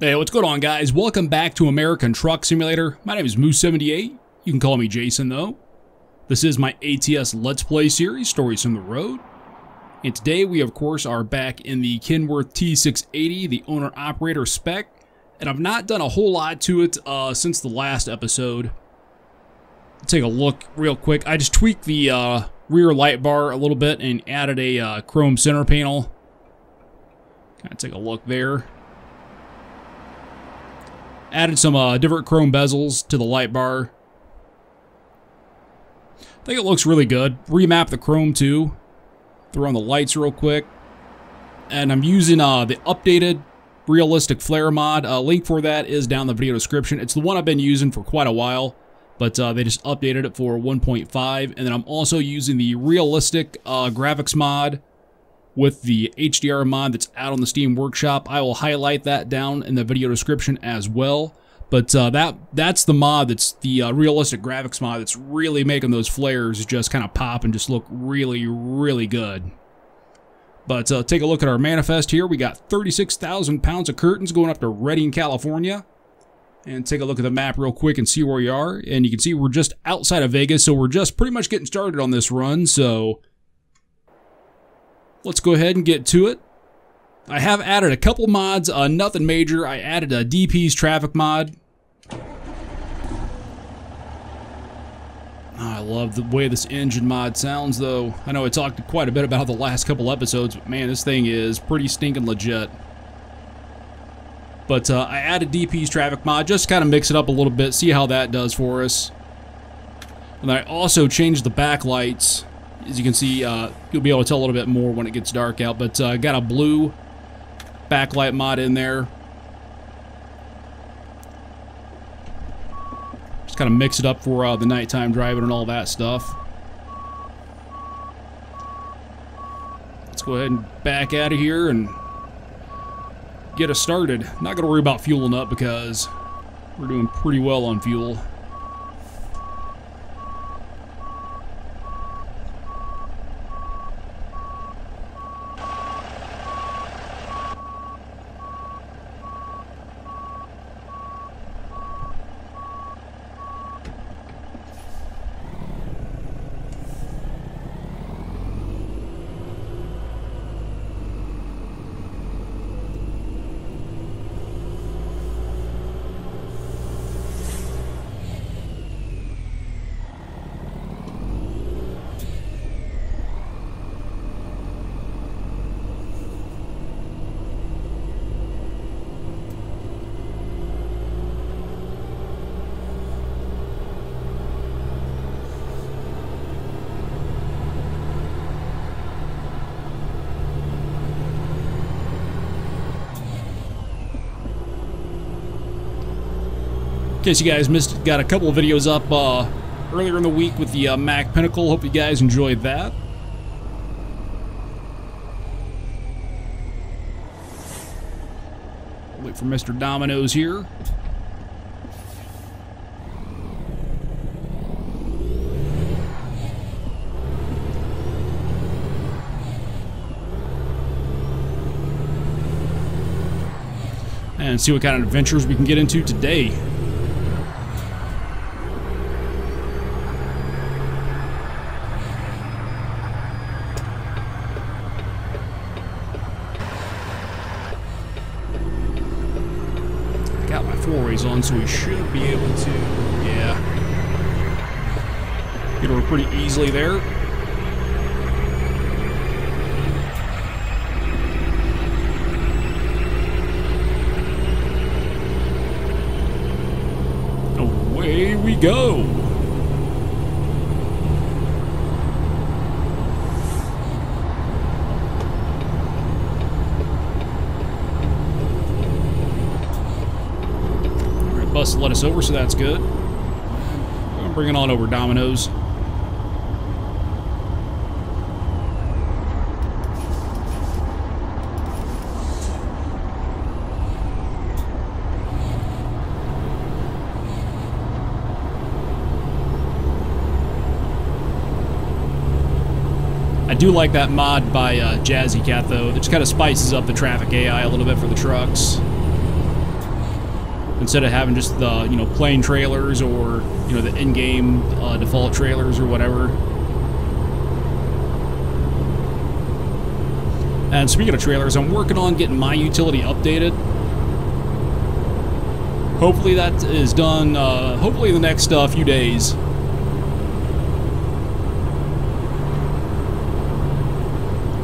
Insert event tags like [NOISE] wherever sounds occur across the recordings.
Hey, what's going on guys? Welcome back to American Truck Simulator. My name is Moose78. You can call me Jason though. This is my ATS Let's Play series, Stories from the Road. And today we of course are back in the Kenworth T680, the owner-operator spec. And I've not done a whole lot to it uh, since the last episode. Take a look real quick. I just tweaked the uh, rear light bar a little bit and added a uh, chrome center panel. Kind of take a look there. Added some uh, different chrome bezels to the light bar. I think it looks really good. Remap the chrome too. Throw on the lights real quick. And I'm using uh, the updated realistic flare mod. Uh, link for that is down the video description. It's the one I've been using for quite a while. But uh, they just updated it for 1.5. And then I'm also using the realistic uh, graphics mod with the HDR mod that's out on the Steam Workshop. I will highlight that down in the video description as well. But uh, that that's the mod that's the uh, realistic graphics mod that's really making those flares just kind of pop and just look really, really good. But uh, take a look at our manifest here. We got 36,000 pounds of curtains going up to Redding, California. And take a look at the map real quick and see where we are. And you can see we're just outside of Vegas, so we're just pretty much getting started on this run. So let's go ahead and get to it. I have added a couple mods, uh, nothing major. I added a DP's traffic mod. I love the way this engine mod sounds, though. I know I talked quite a bit about the last couple episodes, but man, this thing is pretty stinking legit. But uh, I added DP's traffic mod, just kind of mix it up a little bit, see how that does for us. And I also changed the backlights as you can see, uh, you'll be able to tell a little bit more when it gets dark out, but uh, got a blue backlight mod in there. Just kind of mix it up for uh, the nighttime driving and all that stuff. Let's go ahead and back out of here and get us started. Not going to worry about fueling up because we're doing pretty well on fuel. In case you guys missed, got a couple of videos up uh, earlier in the week with the uh, Mack Pinnacle. Hope you guys enjoyed that. Wait for Mr. Domino's here. And see what kind of adventures we can get into today. got my four ways on, so we should be able to, yeah, get over pretty easily there. Away we go. bus let us over, so that's good. I'm bringing on over Domino's. I do like that mod by uh, Jazzycat, though. It just kind of spices up the traffic AI a little bit for the trucks. Instead of having just the you know plain trailers or you know the in-game uh, default trailers or whatever. And speaking of trailers, I'm working on getting my utility updated. Hopefully that is done. Uh, hopefully in the next uh, few days.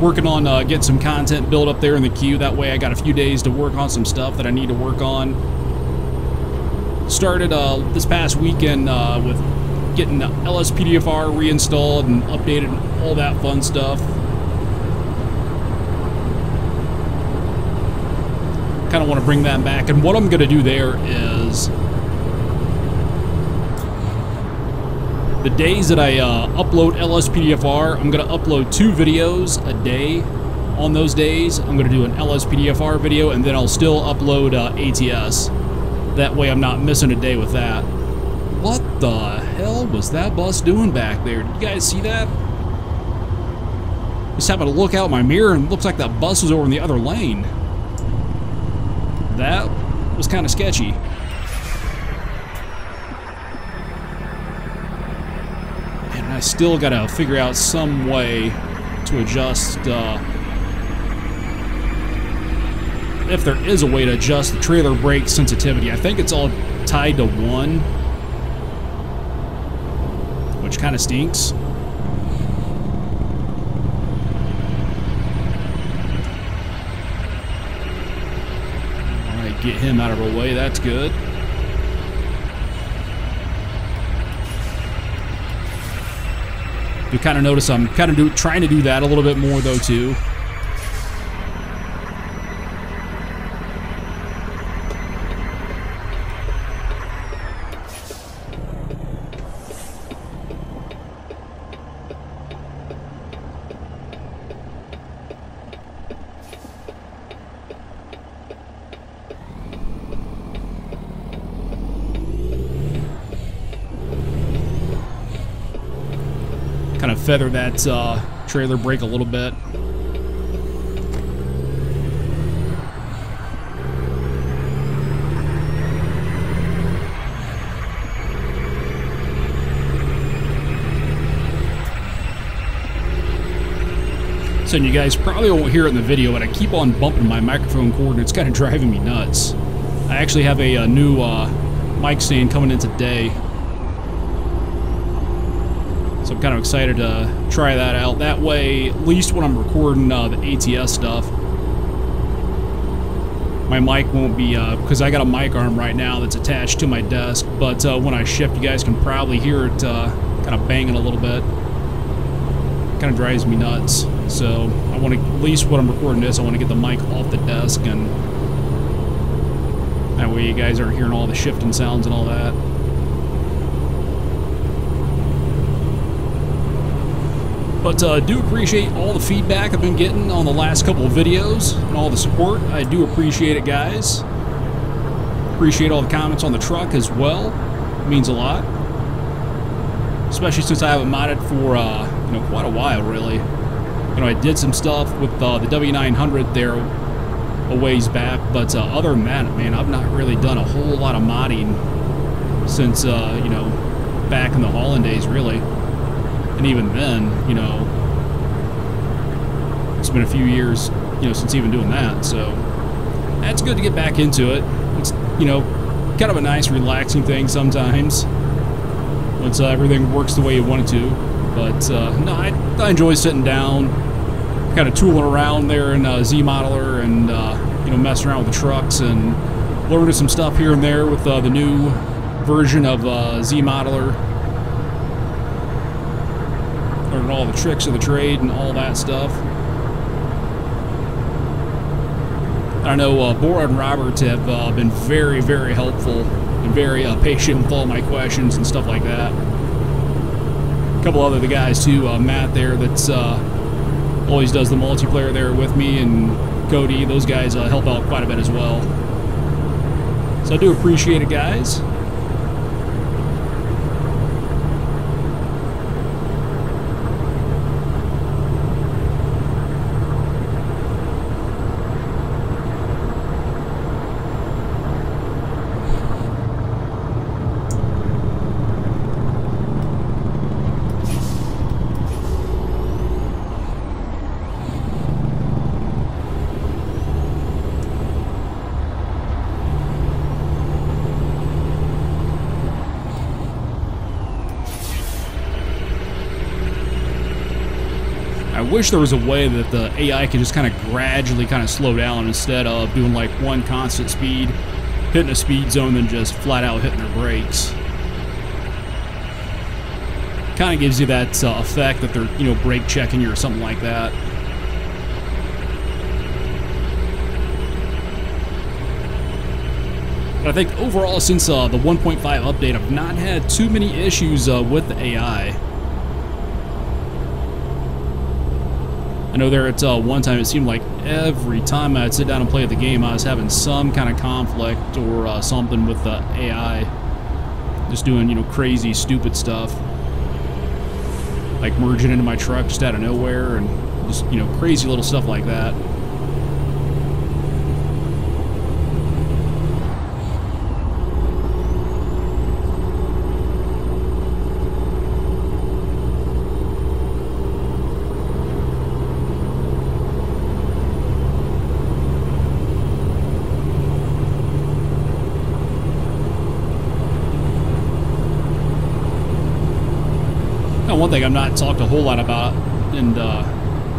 Working on uh, getting some content built up there in the queue. That way I got a few days to work on some stuff that I need to work on. Started uh, this past weekend uh, with getting the LSPDFR reinstalled and updated and all that fun stuff. Kind of want to bring that back. And what I'm going to do there is the days that I uh, upload LSPDFR, I'm going to upload two videos a day. On those days, I'm going to do an LSPDFR video, and then I'll still upload uh, ATS. That way I'm not missing a day with that. What the hell was that bus doing back there? Did you guys see that? Just happened to look out my mirror and looks like that bus was over in the other lane. That was kind of sketchy. And I still gotta figure out some way to adjust uh, if there is a way to adjust the trailer brake sensitivity. I think it's all tied to one, which kind of stinks. All right, get him out of our way. That's good. You kind of notice I'm kind of trying to do that a little bit more though too. Kind of feather that uh, trailer brake a little bit. So you guys probably won't hear it in the video, but I keep on bumping my microphone cord and it's kind of [LAUGHS] driving me nuts. I actually have a, a new uh, mic stand coming in today. So I'm kind of excited to try that out. That way, at least when I'm recording uh, the ATS stuff, my mic won't be, because uh, I got a mic arm right now that's attached to my desk, but uh, when I shift, you guys can probably hear it uh, kind of banging a little bit. Kind of drives me nuts. So I want to, at least when I'm recording this, I want to get the mic off the desk, and that way you guys aren't hearing all the shifting sounds and all that. But uh, do appreciate all the feedback I've been getting on the last couple of videos and all the support. I do appreciate it, guys. Appreciate all the comments on the truck as well. It means a lot. Especially since I haven't modded for uh, you know quite a while, really. You know, I did some stuff with uh, the W900 there a ways back, but uh, other than that, man, I've not really done a whole lot of modding since uh, you know back in the Haulin days, really. And even then, you know, it's been a few years, you know, since even doing that. So that's good to get back into it. It's, you know, kind of a nice, relaxing thing sometimes once uh, everything works the way you want it to. But uh, no, I, I, enjoy sitting down, kind of tooling around there in uh, Z Modeler and, uh, you know, messing around with the trucks and learning some stuff here and there with uh, the new version of uh, Z Modeler learning all the tricks of the trade and all that stuff. I know uh, Bora and Robert have uh, been very, very helpful and very uh, patient with all my questions and stuff like that. A couple other the guys too, uh, Matt there that's uh, always does the multiplayer there with me, and Cody. Those guys uh, help out quite a bit as well. So I do appreciate it, guys. I wish there was a way that the AI could just kind of gradually kind of slow down instead of doing like one constant speed, hitting a speed zone, then just flat out hitting their brakes. Kind of gives you that uh, effect that they're, you know, brake checking you or something like that. But I think overall, since uh, the 1.5 update, I've not had too many issues uh, with the AI. I know there at uh, one time it seemed like every time I'd sit down and play the game, I was having some kind of conflict or uh, something with the AI. Just doing, you know, crazy, stupid stuff. Like merging into my truck just out of nowhere and just, you know, crazy little stuff like that. One thing I'm not talked a whole lot about, and uh,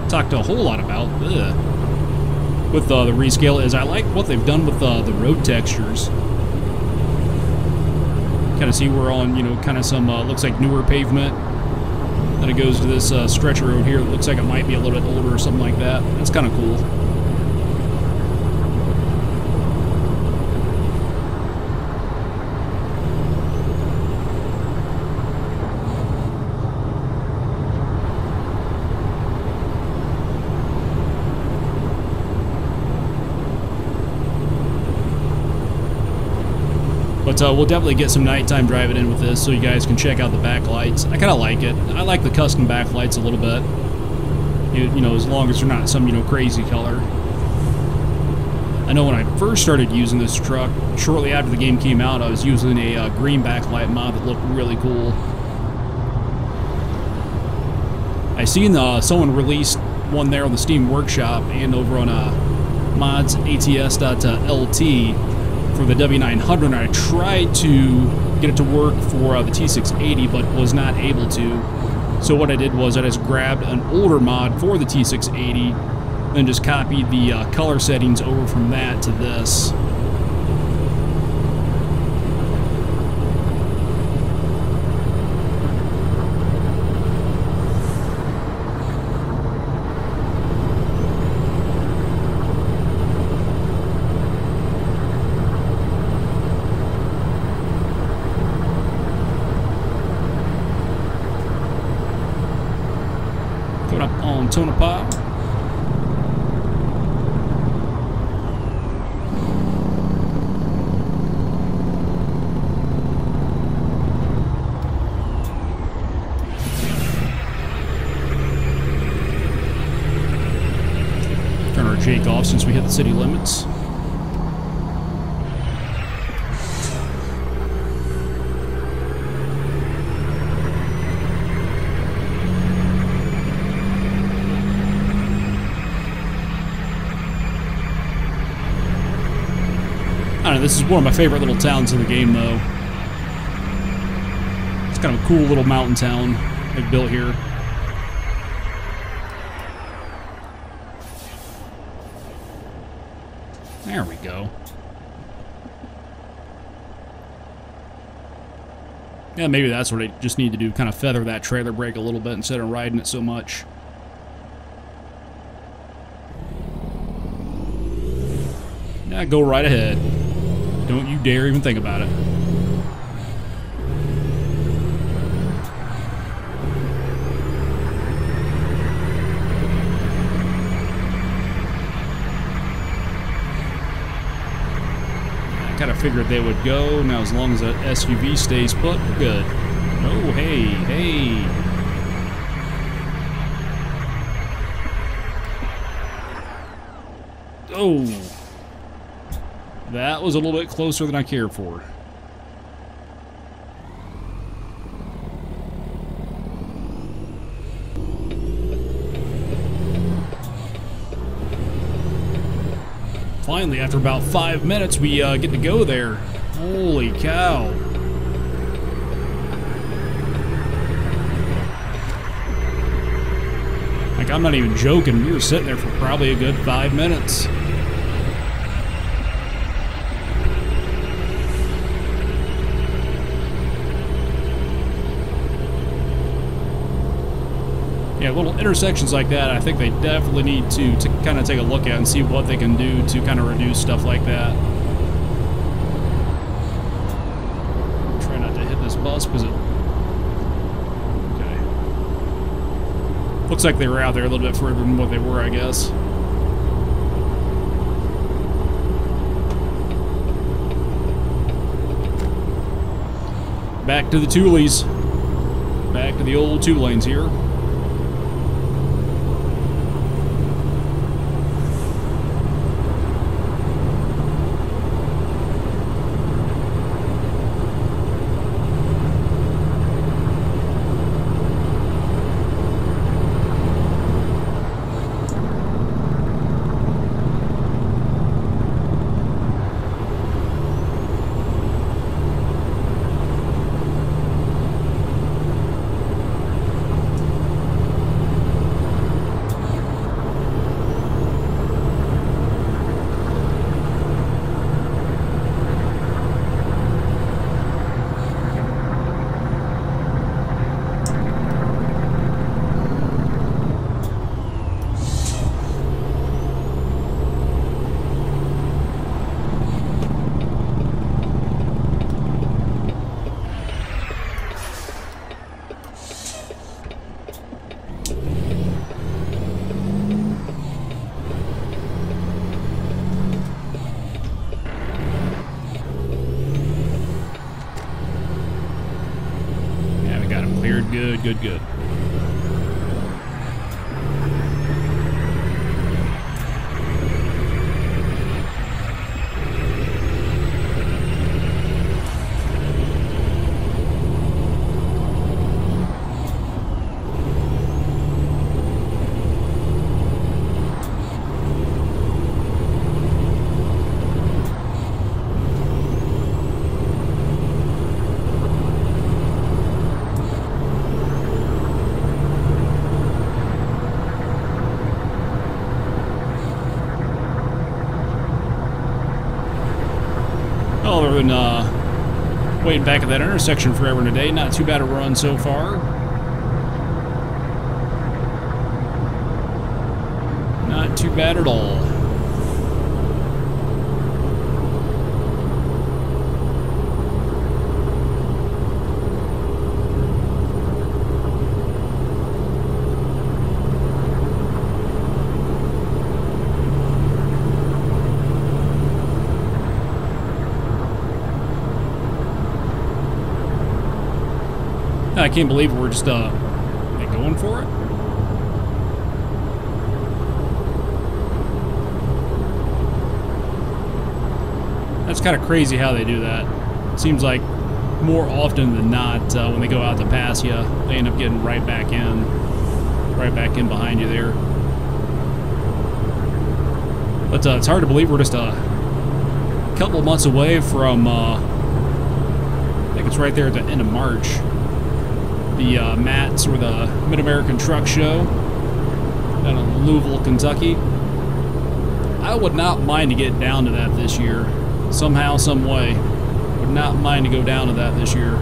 talked a whole lot about ugh, with uh, the rescale is I like what they've done with uh, the road textures. Kind of see we're on, you know, kind of some uh, looks like newer pavement. Then it goes to this uh, stretch of road here that looks like it might be a little bit older or something like that. That's kind of cool. But uh, we'll definitely get some nighttime driving in with this so you guys can check out the backlights. I kind of like it. I like the custom backlights a little bit. You, you know, as long as they're not some, you know, crazy color. I know when I first started using this truck, shortly after the game came out, I was using a uh, green backlight mod that looked really cool. I seen uh, someone released one there on the Steam Workshop and over on uh, mods ats.lt for the W900 and I tried to get it to work for uh, the T680 but was not able to. So what I did was I just grabbed an older mod for the T680 then just copied the uh, color settings over from that to this. Coming up on Tonopah. Jake off since we hit the city limits. I know, this is one of my favorite little towns in the game, though. It's kind of a cool little mountain town they've built here. There we go. Yeah, maybe that's what I just need to do, kind of feather that trailer brake a little bit instead of riding it so much. Yeah, go right ahead. Don't you dare even think about it. Kind of figured they would go. Now, as long as the SUV stays put, we're good. Oh, hey, hey. Oh. That was a little bit closer than I cared for. Finally, after about five minutes, we uh, get to go there. Holy cow. Like, I'm not even joking. We were sitting there for probably a good five minutes. Yeah, little intersections like that, I think they definitely need to, to kind of take a look at and see what they can do to kind of reduce stuff like that. Try not to hit this bus because it... Okay. Looks like they were out there a little bit further than what they were, I guess. Back to the Tulies. Back to the old two lanes here. Yeah, we got him cleared. Good, good, Other uh, waiting back at that intersection forever and a day, not too bad a run so far. Not too bad at all. I can't believe we're just uh like, going for it. That's kind of crazy how they do that. Seems like more often than not, uh, when they go out to pass you, they end up getting right back in, right back in behind you there. But uh, it's hard to believe we're just a couple months away from. Uh, I think it's right there at the end of March the uh, MATS or the Mid American Truck Show down in Louisville, Kentucky. I would not mind to get down to that this year, somehow, some way. Would not mind to go down to that this year.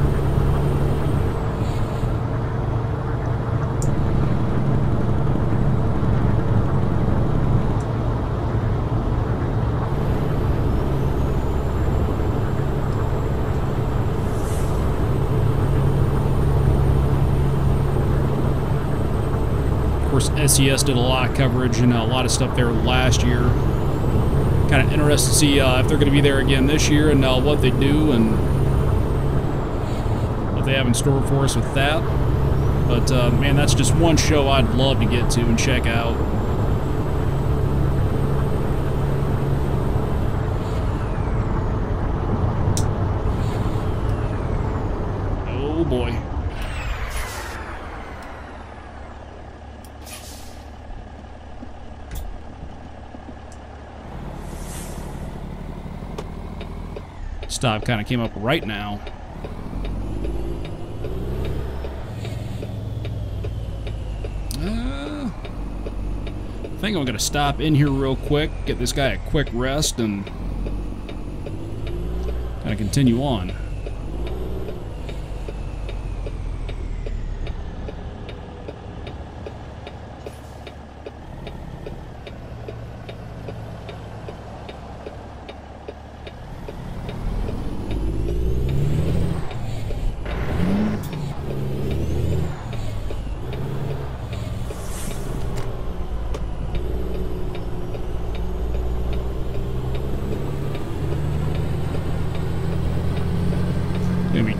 Of course, SCS did a lot of coverage and a lot of stuff there last year. Kind of interested to see uh, if they're going to be there again this year and uh, what they do and what they have in store for us with that. But uh, man, that's just one show I'd love to get to and check out. Oh boy. Stop kind of came up right now. Uh, think I'm going to stop in here real quick, get this guy a quick rest, and kind of continue on.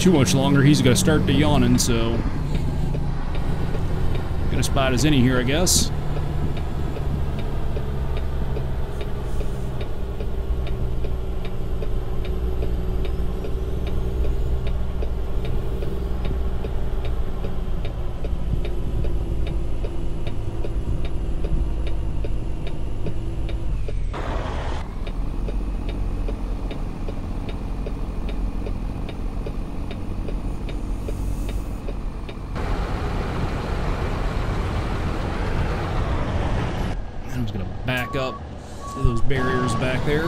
Too much longer, he's going to start to yawning, so... Good a spot as any here, I guess. up those barriers back there.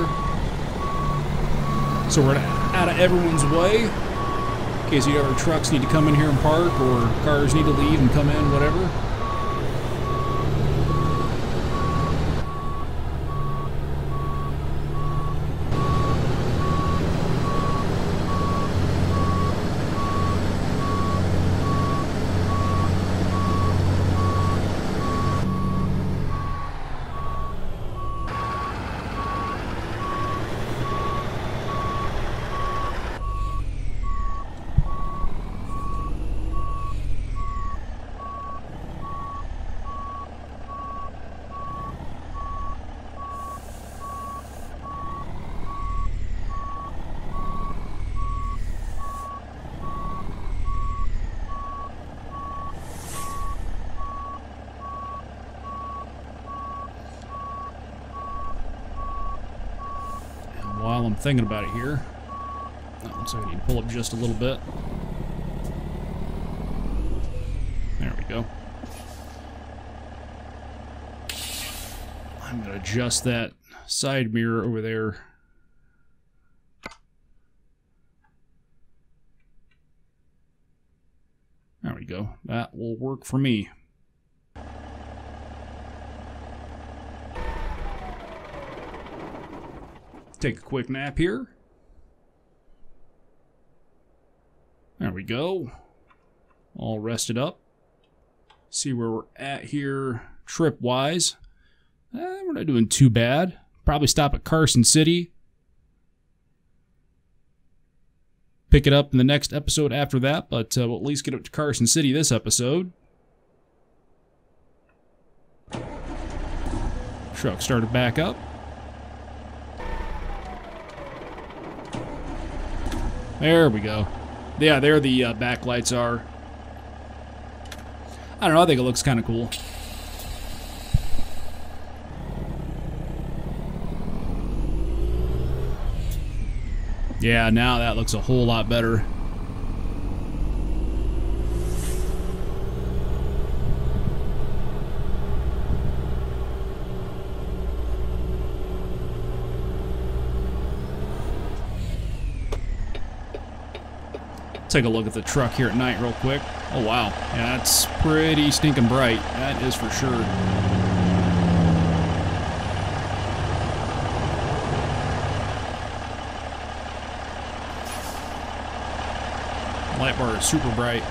So we're out of everyone's way. In case you ever trucks need to come in here and park or cars need to leave and come in, whatever. while I'm thinking about it here. Looks like I need to pull up just a little bit. There we go. I'm going to adjust that side mirror over there. There we go. That will work for me. Take a quick nap here. There we go. All rested up. See where we're at here trip-wise. Eh, we're not doing too bad. Probably stop at Carson City. Pick it up in the next episode after that, but uh, we'll at least get up to Carson City this episode. Truck started back up. There we go. Yeah, there the uh, backlights are. I don't know, I think it looks kind of cool. Yeah, now that looks a whole lot better. Take a look at the truck here at night real quick. Oh, wow. Yeah, that's pretty stinking bright. That is for sure. Light bar is super bright.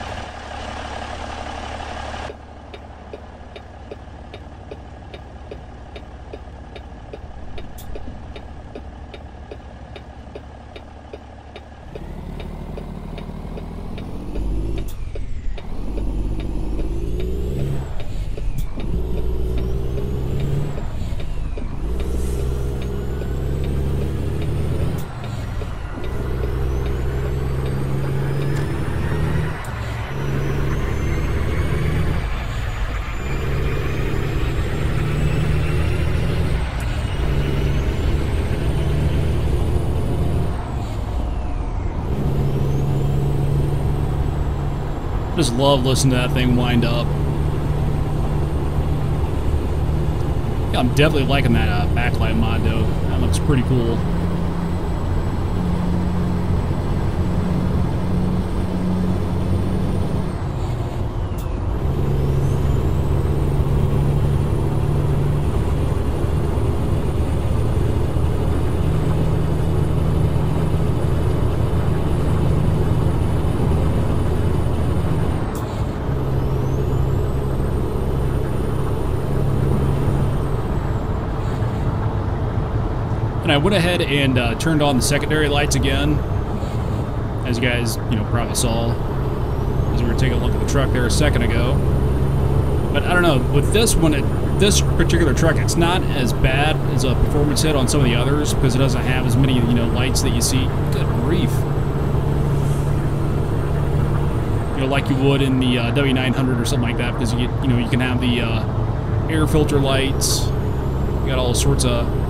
Just love listening to that thing wind up. Yeah, I'm definitely liking that uh, backlight mod though. That looks pretty cool. I went ahead and uh, turned on the secondary lights again, as you guys, you know, probably saw as we were taking a look at the truck there a second ago. But I don't know, with this one, it, this particular truck, it's not as bad as a performance hit on some of the others because it doesn't have as many, you know, lights that you see. Good grief. You know, like you would in the uh, W900 or something like that because you get, you know, you can have the uh, air filter lights. You got all sorts of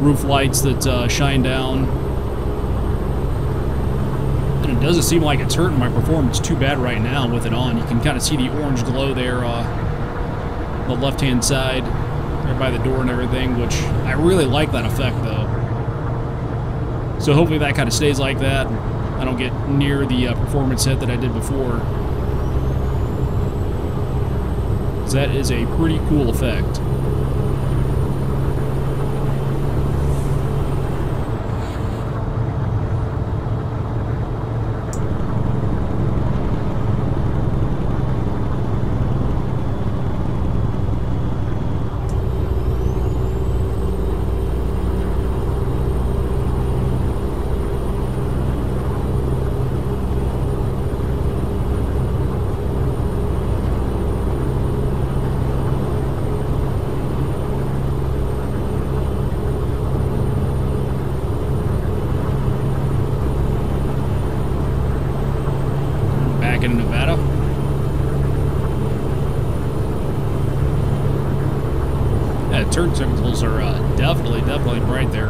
roof lights that uh, shine down. And it doesn't seem like it's hurting my performance too bad right now with it on. You can kind of see the orange glow there uh, on the left-hand side, there by the door and everything, which I really like that effect though. So hopefully that kind of stays like that. I don't get near the uh, performance hit that I did before. That is a pretty cool effect. back in Nevada. Yeah, signals are uh, definitely, definitely bright there.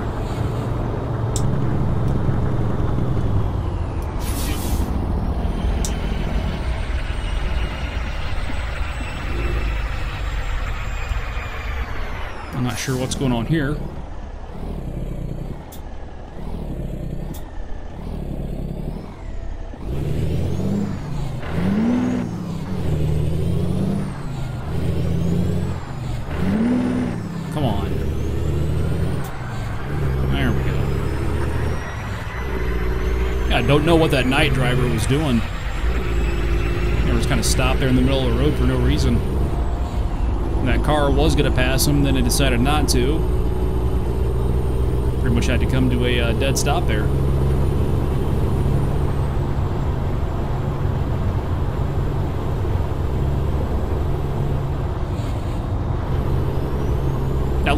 I'm not sure what's going on here. Come on. There we go. Yeah, I don't know what that night driver was doing. He was kind of stopped there in the middle of the road for no reason. And that car was going to pass him, then it decided not to. Pretty much had to come to a uh, dead stop there.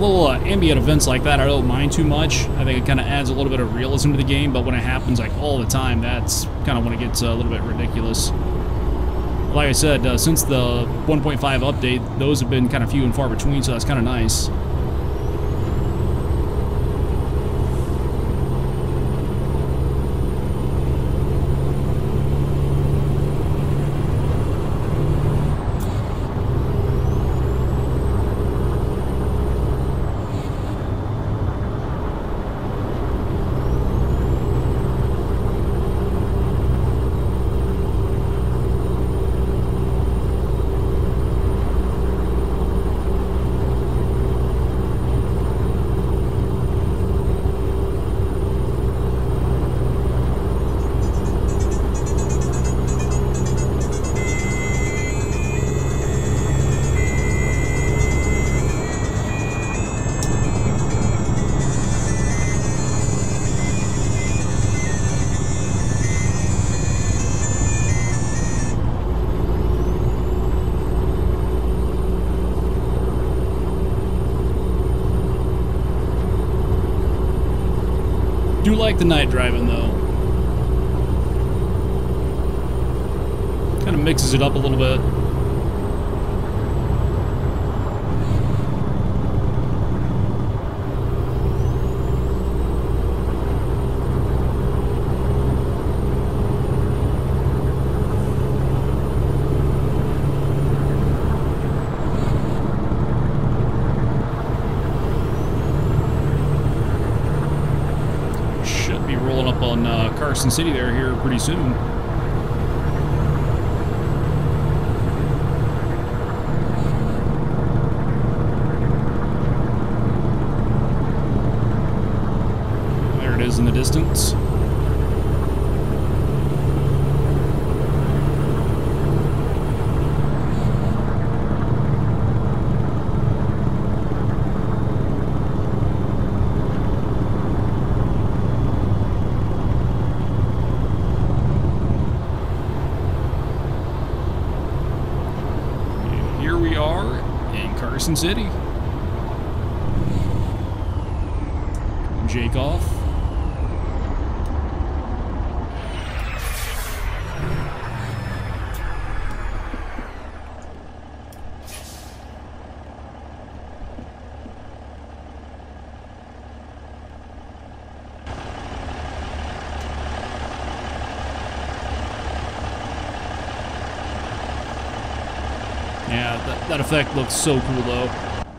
Little uh, ambient events like that, I don't mind too much. I think it kind of adds a little bit of realism to the game, but when it happens like all the time, that's kind of when it gets uh, a little bit ridiculous. Like I said, uh, since the 1.5 update, those have been kind of few and far between, so that's kind of nice. Like the night driving though. Kind of mixes it up a little bit. Carson City there here pretty soon. There it is in the distance. And here we are in Carson City. Jake. Yeah, that, effect looks so cool though.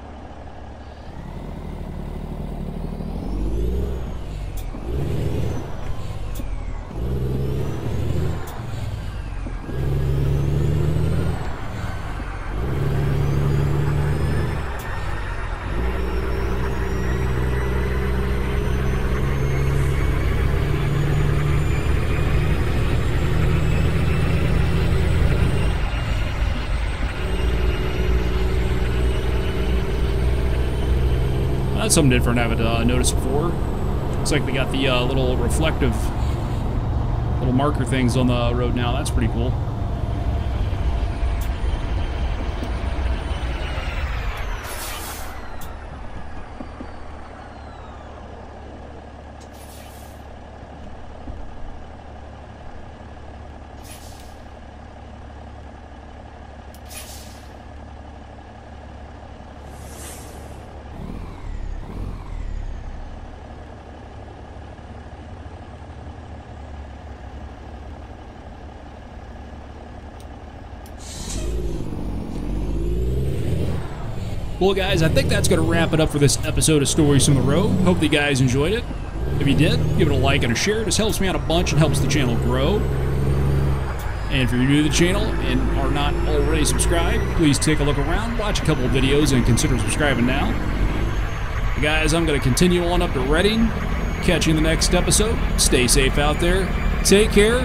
That's something different I haven't uh, noticed before. Looks like they got the uh, little reflective little marker things on the road now. That's pretty cool. Well, guys, I think that's going to wrap it up for this episode of Stories from the Road. Hope that you guys enjoyed it. If you did, give it a like and a share. Just helps me out a bunch and helps the channel grow. And if you're new to the channel and are not already subscribed, please take a look around, watch a couple of videos, and consider subscribing now. Guys, I'm going to continue on up to Redding. Catch you in the next episode. Stay safe out there. Take care.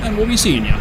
And we'll be seeing you.